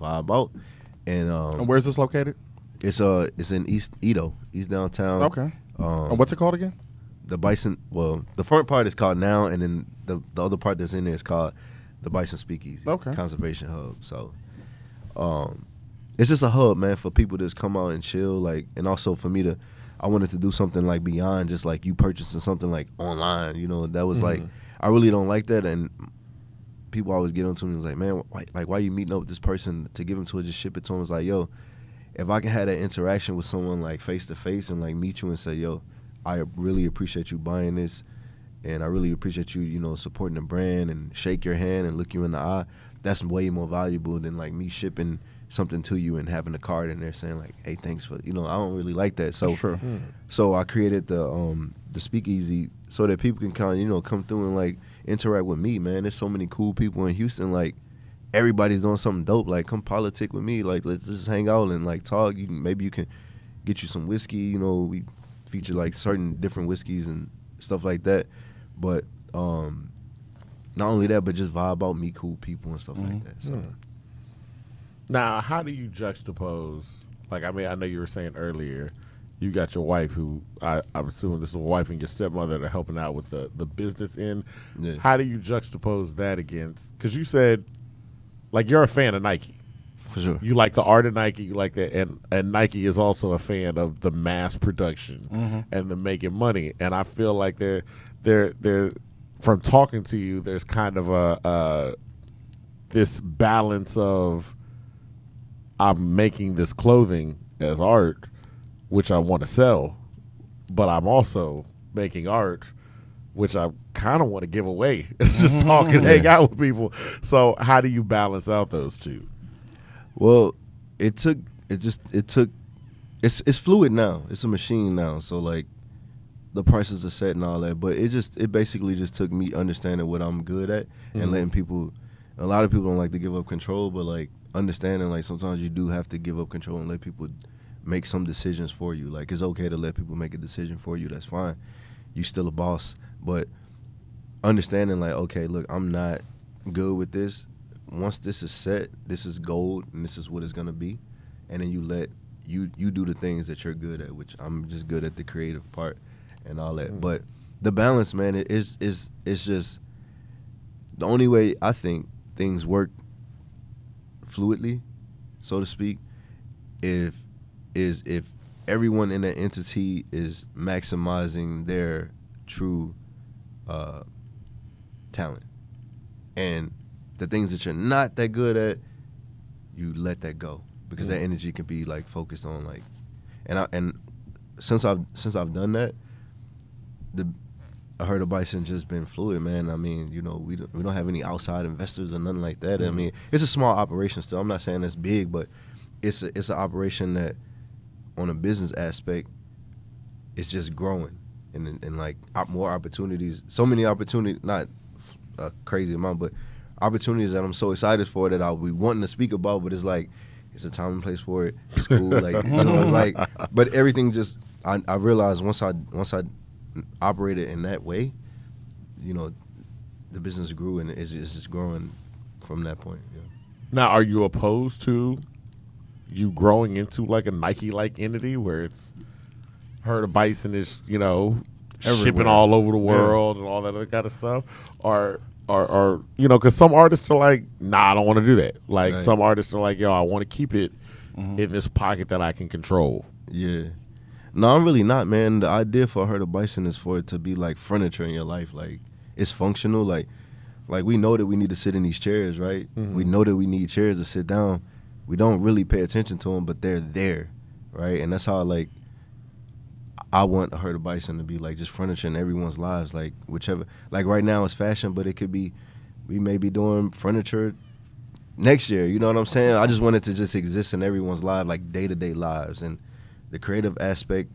vibe out. And um, And where's this located? it's uh it's in East Edo, East downtown. Okay. Um, and what's it called again? the Bison. Well, the front part is called Now, and then the the other part that's in there is called the Bison Speakeasy, Okay. Conservation Hub. So, um, it's just a hub, man, for people to just come out and chill, like, and also for me to. I wanted to do something like beyond just like you purchasing something like online. You know, that was like I really don't like that, and people always get onto me and was like, man, why, like why you meeting up with this person to give them to it, just ship it to them? It's like, yo, if I can have that interaction with someone like face to face and like meet you and say, yo, I really appreciate you buying this, and I really appreciate you, you know, supporting the brand and shake your hand and look you in the eye. That's way more valuable than like me shipping something to you and having a card in there saying like, hey, thanks for, you know, I don't really like that. So, True. so I created the um the speakeasy so that people can kind of you know come through and like interact with me, man. There's so many cool people in Houston, like everybody's doing something dope. Like come politic with me, like let's just hang out and like talk. You can, maybe you can get you some whiskey. You know, we feature like certain different whiskeys and stuff like that. But um not only that, but just vibe out, meet cool people and stuff like that. So Now, how do you juxtapose? Like, I mean, I know you were saying earlier, you got your wife, who I, I'm assuming this is a wife, and your stepmother that are helping out with the the business end. Yeah. How do you juxtapose that against? Because you said, like, you're a fan of Nike. for sure. You like the art of Nike. You like that, and and Nike is also a fan of the mass production and the making money. And I feel like they're they're they're from talking to you. There's kind of a uh, this balance of I'm making this clothing as art, which I want to sell, but I'm also making art, which I kind of want to give away. Just mm-hmm. talking, hang out with people. So how do you balance out those two? Well, it took it just it took it's it's fluid now. It's a machine now. So like the prices are set and all that. But it just it basically just took me understanding what I'm good at and mm-hmm. letting people a lot of people don't like to give up control, but like understanding like sometimes you do have to give up control and let people make some decisions for you. Like it's okay to let people make a decision for you. That's fine. You still a boss, but understanding like okay, look, I'm not good with this. Once this is set, this is gold, and this is what it's gonna be. And then you let you you do the things that you're good at, which I'm just good at the creative part and all that. Mm. But the balance, man, it is is it's just the only way I think things work fluidly, so to speak, if is if everyone in that entity is maximizing their true uh, talent and the things that you're not that good at, you let that go because that energy can be like focused on like, and I and since I've since I've done that, the I Herd of Bison just been fluid, man. I mean, you know, we don't, we don't have any outside investors or nothing like that. I mean, it's a small operation still. I'm not saying it's big, but it's a, it's an operation that, on a business aspect, it's just growing and and like more opportunities. So many opportunities, not a crazy amount, but opportunities that I'm so excited for that I'll be wanting to speak about. But it's like it's a time and place for it. It's cool, like you know, it's like. But everything just I, I realized once I once I operated in that way, you know, the business grew and it's, it's just growing from that point. Yeah. Now, are you opposed to you growing into like a Nike like entity where it's Herd of Bison is, you know, shipping all over the world and all that other kind of stuff? Or, or, or you know, because some artists are like, nah, I don't want to do that. Like Right. some artists are like, yo, I want to keep it mm-hmm. in this pocket that I can control. Yeah. No, I'm really not, man. The idea for Herd of Bison is for it to be like furniture in your life. Like it's functional. Like like we know that we need to sit in these chairs, right? Mm-hmm. We know that we need chairs to sit down. We don't really pay attention to them, but they're there, right? And that's how like I want Herd of Bison to be like just furniture in everyone's lives. Like whichever like right now it's fashion, but it could be we may be doing furniture next year. You know what I'm saying? I just want it to just exist in everyone's life, like day to day lives, and the creative aspect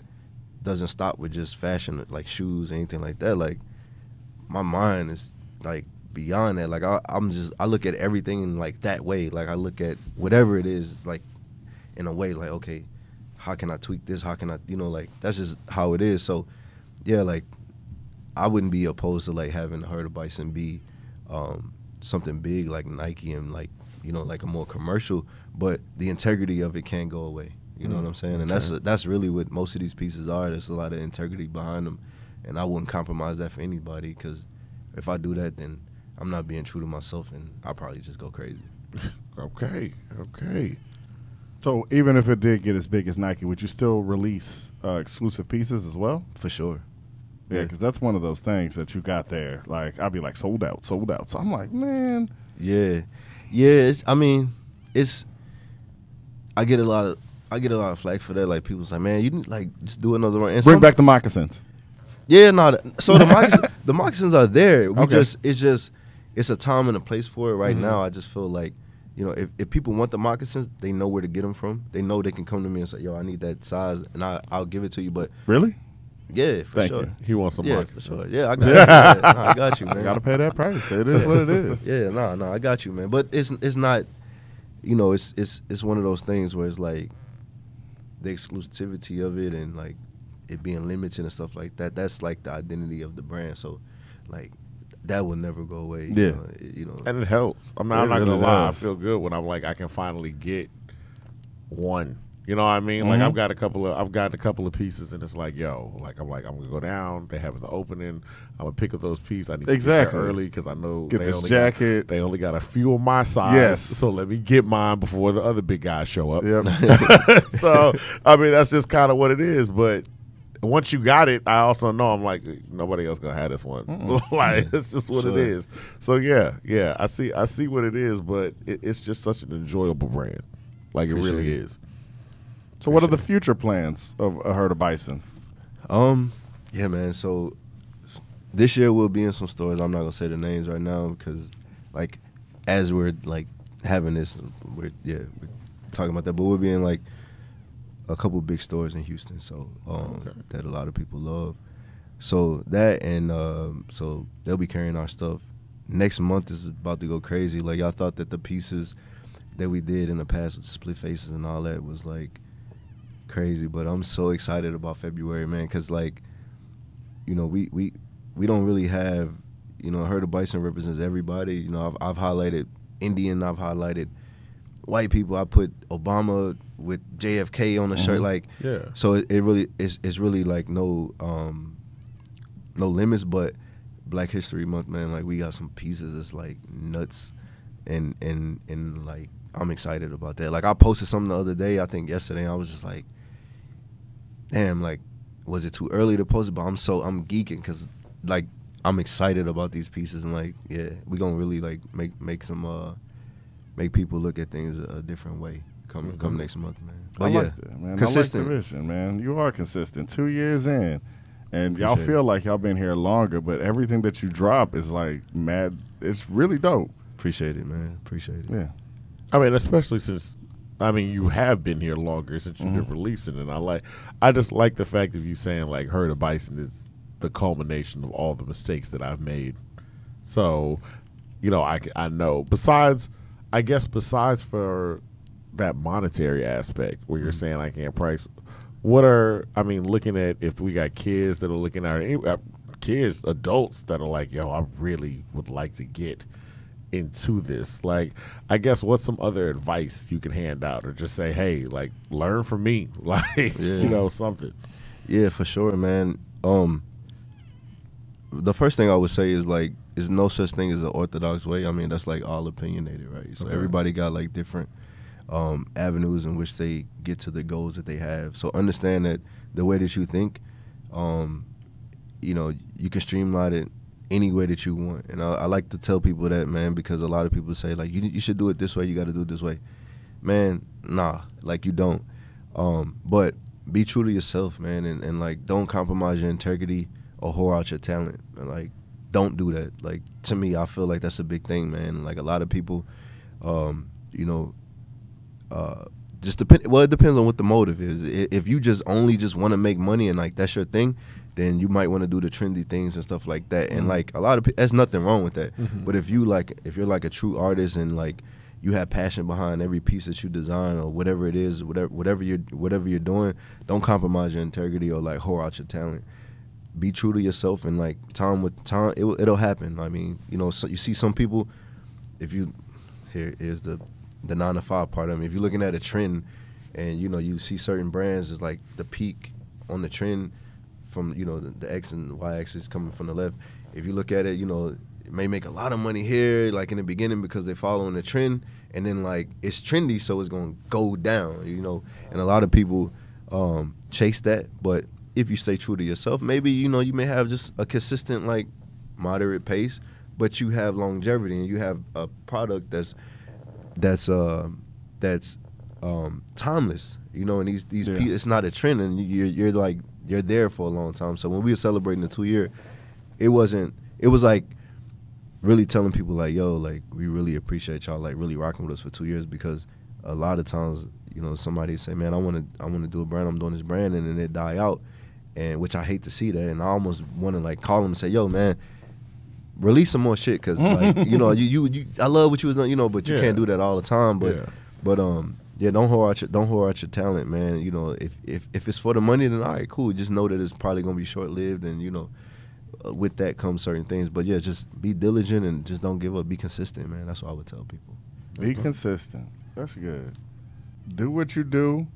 doesn't stop with just fashion, like shoes, anything like that. Like my mind is like beyond that. Like I, I'm just I look at everything in like that way. Like I look at whatever it is, like in a way like okay, how can I tweak this? How can I, you know, like that's just how it is. So yeah, like I wouldn't be opposed to like having Herd of Bison be um, something big like Nike and like you know like a more commercial, but the integrity of it can't go away. You know Mm, what I'm saying? And that's that's really what most of these pieces are. There's a lot of integrity behind them, and I wouldn't compromise that for anybody because if I do that, then I'm not being true to myself, and I'll probably just go crazy. Okay, okay. So even if it did get as big as Nike, would you still release uh, exclusive pieces as well? For sure. Yeah, Yeah. because that's one of those things that you got there. Like I'd be like sold out, sold out. So I'm like, man, Yeah, yeah. It's, I mean, it's. I get a lot of I get a lot of flack for that. Like people say, man, you need like just do another one. And bring some- back the moccasins. Yeah, no. So the moccasins, the moccasins are there. We Okay. just it's just it's a time and a place for it Mm-hmm. right now. I just feel like you know if, if people want the moccasins, they know where to get them from. They know they can come to me and say, yo, I need that size, and I I'll give it to you. But Really? yeah, for Thank sure. you. He wants some Yeah, for sure. Yeah, I got you. I got you, man. Got to pay that price. It is what it is. Yeah, no, no, I got you, man. But it's it's not, you know, it's it's it's one of those things where it's like the exclusivity of it and like it being limited and stuff like that. That's like the identity of the brand. So, like that will never go away. Yeah. you know, it- you know. And it helps. I'm not, It I'm not really gonna lie. I feel good when I'm like I can finally get one. You know what I mean? Like Mhm. I've got a couple of I've gotten a couple of pieces, and it's like, yo, like I'm like I'm gonna go down. They have the opening. I'm gonna pick up those pieces. I need Exactly. to get there early because I know Get they this only jacket. Got, they only got a few of my size. Yes. So let me get mine before the other big guys show up. Yep. so I mean that's just kind of what it is. But once you got it, I also know I'm like nobody else gonna have this one. like it's just what it Sure. is. So yeah, yeah, I see I see what it is, but it, it's just such an enjoyable brand. Like it really Appreciate it. is. So what are the future plans of a herd of bison? Um, yeah, man. So this year we'll be in some stores. I'm not gonna say the names right now because, like, as we're like having this, we're yeah, we're talking about that. But we'll be in like a couple big stores in Houston, so um, Okay. that a lot of people love. So that and um, so they'll be carrying our stuff. Next month is about to go crazy. Like y'all thought that the pieces that we did in the past with the split faces and all that was like crazy, but I'm so excited about February, man, because like, you know, we we we don't really have, you know, herd of bison represents everybody. You know, I've I've highlighted Indian, I've highlighted white people. I put Obama with JFK on the shirt, Mhm. like, Yeah. so it, it really it's it's really like no um no limits, but Black History Month, man, like we got some pieces that's like nuts, and and and like I'm excited about that. Like I posted something the other day, I think yesterday, I was just like, damn, like was it too early to post it? But I'm so I'm geeking because like I'm excited about these pieces and like yeah, we gonna really like make make some uh make people look at things a, a different way come come Mhm. next month, man. I But yeah, like that, man. consistent. I like the vision, man. You are consistent. Two years in, and y'all Appreciate feel like y'all been here longer, but everything that you drop is like mad. It's really dope. Appreciate it, man. Appreciate it. Yeah. I mean, especially since I mean you have been here longer since you've Mm-hmm. been releasing, and I like I just like the fact of you saying like herd of bison is the culmination of all the mistakes that I've made. So, you know, I I know. Besides, I guess besides for that monetary aspect where you're saying I can't price. What are I mean, looking at if we got kids that are looking at uh, kids, adults that are like, yo, I really would like to get into this. Like, I guess what's some other advice you can hand out, or just say, hey, like, learn from me, like, Yeah. you know, something. Yeah, for sure, man. Um, the first thing I would say is like, is no such thing as the orthodox way. I mean, that's like all opinionated, right? So Okay. everybody got like different um, avenues in which they get to the goals that they have. So understand that the way that you think, um, you know, you can streamline it any way that you want. And I, I like to tell people that, man, because a lot of people say like, you you should do it this way. You got to do it this way. Man, nah, like you don't. Um, but be true to yourself, man, and, and like don't compromise your integrity or whore out your talent. And like don't do that. Like to me, I feel like that's a big thing, man. Like a lot of people, um, you know, uh, just depend. Well, it depends on what the motive is. If you just only just want to make money and like that's your thing, then you might want to do the trendy things and stuff like that. And like a lot of people, there's nothing wrong with that. But if you like, if you're like a true artist and like you have passion behind every piece that you design or whatever it is, whatever whatever you're whatever you're doing, don't compromise your integrity or like whore out your talent. Be true to yourself and like time with time, it, will- it'll happen. I mean, you know, so you see some people, if you here here's the the nine to five part of it. If you're looking at a trend, and you know you see certain brands is like the peak on the trend from you know the, the X and Y axis coming from the left. If you look at it, you know it may make a lot of money here, like in the beginning because they're following the trend, and then like it's trendy, so it's gonna go down, you know. And a lot of people um, chase that, but if you stay true to yourself, maybe you know you may have just a consistent like moderate pace, but you have longevity and you have a product that's that's uh that's um timeless, you know. And these these Yeah. pe- it's not a trend, and you're you're like you're there for a long time. So when we were celebrating the two year, it wasn't. It was like really telling people like, yo, like we really appreciate y'all like really rocking with us for two years because a lot of times, you know, somebody say, man, I want to, I want to do a brand. I'm doing this brand, and then it die out, and which I hate to see that, and I almost want to like call them and say, yo, man. Release some more shit, cause like you know you, you you I love what you was doing, you know, but you Yeah. can't do that all the time. But Yeah. but um yeah, don't hold out your don't hold out your talent, man. You know, if if if it's for the money, then all right, cool. Just know that it's probably gonna be short lived, and you know, uh, with that comes certain things. But yeah, just be diligent and just don't give up. Be consistent, man. That's what I would tell people. Be consistent. That's good. Do what you do.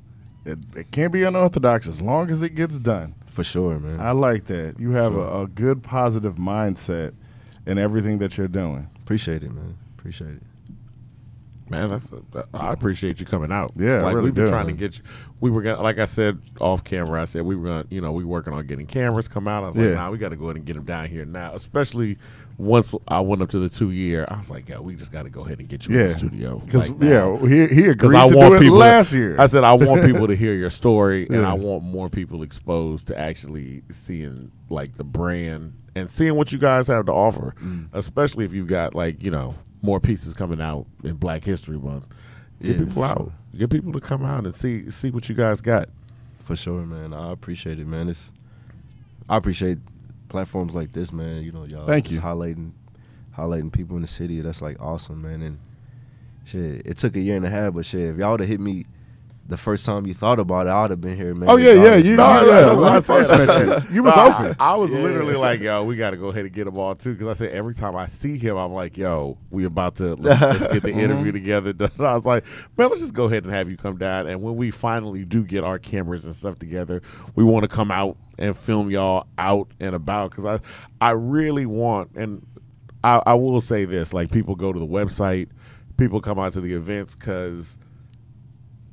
It, it can't be unorthodox as long as it gets done. For sure, man. I like that. You have Sure. a, a good positive mindset in everything that you're doing. Appreciate it, man. Appreciate it. Man, that's I appreciate you coming out. Yeah, like really we've been do. trying to get you. We were gonna, like I said off camera. I said we were gonna, you know, we working on getting cameras come out. I was Yeah. like, nah, we got to go ahead and get them down here now. Especially once I went up to the two year, I was like, yeah, we just got to go ahead and get you in the studio. Because like, yeah, he he agreed I to want do it people to- last year. I said I want people to hear your story, and I want more people exposed to actually seeing like the brand and seeing what you guys have to offer, Mm. especially if you've got like you know more pieces coming out in Black History Month. Get Yeah, people out. sure. Get people to come out and see see what you guys got. For sure, man. I appreciate it, man. It's I appreciate platforms like this, man. You know, y'all Thank just you. highlighting highlighting people in the city. That's like awesome, man. And shit, it took a year and a half, but shit, if y'all would have hit me the first time you thought about it, I would have been here, man. Oh, yeah, yeah, you- No, yeah, no, yeah, that's when I I first said. met you, you was No, open. I, I was Yeah. literally like, yo, we got to go ahead and get them all too. Because I said every time I see him, I'm like, yo, we about to let's, let's get the mm-hmm. interview together. I was like, man, let's just go ahead and have you come down. And when we finally do get our cameras and stuff together, we want to come out and film y'all out and about. Because I, I really want, and I, I will say this: like people go to the website, people come out to the events because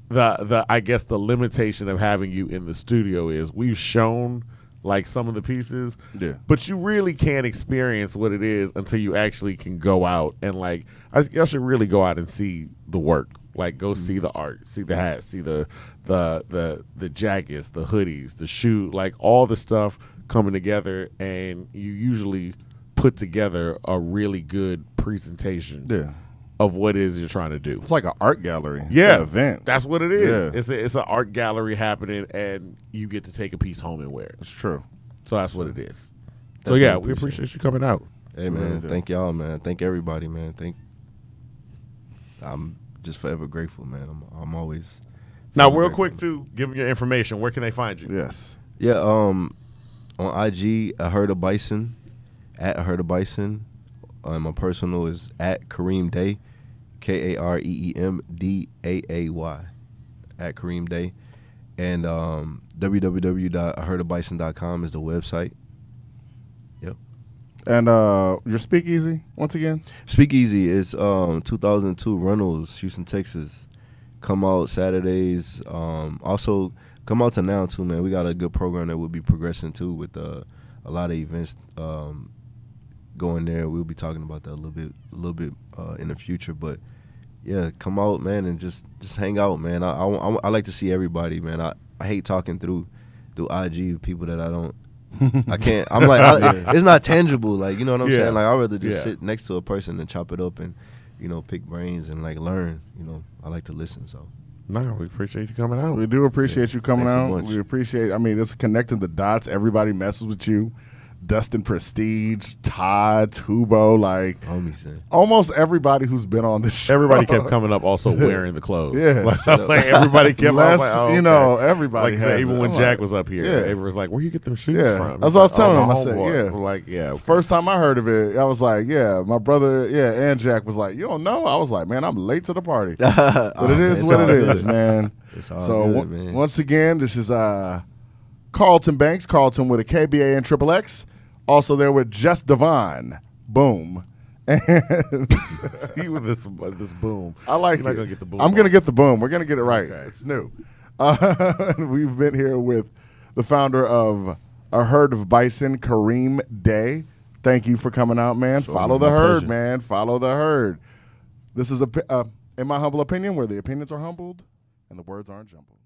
the the I guess the limitation of having you in the studio is we've shown like some of the pieces, Yeah. but you really can't experience what it is until you actually can go out and like I y'all should really go out and see the work. Like go mm-hmm. see the art, see the hats, see the the the the jackets, the hoodies, the shoe, like all the stuff coming together, and you usually put together a really good presentation yeah, of what it is you're trying to do. it's like an art gallery. It's Yeah, an event. That's what it is. Yeah. It's a, it's an art gallery happening, and you get to take a piece home and wear it. It's true. So that's what it is. So Definitely yeah, we appreciate appreciate you coming out. Hey Really man, do. thank y'all, man. Thank everybody, man. Thank. I'm just forever grateful, man. I'm I'm always. Now, real grateful. quick to give them your information. Where can they find you? Yes. Yeah, um, on IG, I Herd of Bison, at I Herd of Bison. Uh, my personal is at Kareem Daay, K A R E E M D A A Y, at Kareem Daay, and um, www.iherdofbison.com is the website. Yep. And uh, your speakeasy once again. Speakeasy is um 2002 Reynolds, Houston, Texas. Come out Saturdays. Um, also come out to now too, man. We got a good program that we'll be progressing to with uh, a lot of events um, going there. We'll be talking about that a little bit, a little bit uh, in the future. But yeah, come out, man, and just just hang out, man. I I, I, like to see everybody, man. I, I hate talking through through IG people that I don't. I can't. I'm like, I, it's not tangible. Like, you know what I'm Yeah. saying? Like, I'd rather just Yeah. sit next to a person and chop it up and, you know, pick brains and like learn. You know, I like to listen. So No, we appreciate you coming out. We do appreciate you coming out. We appreciate. I mean, it's connecting the dots. Everybody messes with you. Dustin Prestige, Todd, Tubo, like Homie almost everybody who's been on this show. Everybody kept coming up also wearing the clothes. Yeah. like, like, everybody kept Less, up, like, oh, you okay. know, everybody. Like I said, even it. when I'm Jack like, was up here, yeah. everyone was like, "Where you get them shoes Yeah. from?" That's He's what I was telling "Oh, him. I said, homeboy." yeah. Like, yeah. First time I heard of it, I was like, yeah, my brother, yeah, and Jack was like, you don't know? I was like, man, I'm late to the party. But but it is what it is, man. It's all so good, on- man. once again, this is uh, Carlton Banks, Carlton with a KBA and Triple X. Also there with Just Devon. Boom. And he with this this boom. I like You're it. gonna get the boom. I'm gonna get the boom. We're gonna get it right. Okay. It's new. Uh, we've been here with the founder of a herd of bison, Kareem Daay. Thank you for coming out, man. Sure, Follow the herd, pleasure. man. Follow the herd. This is a, uh, in my humble opinion, where the opinions are humbled and the words aren't jumbled.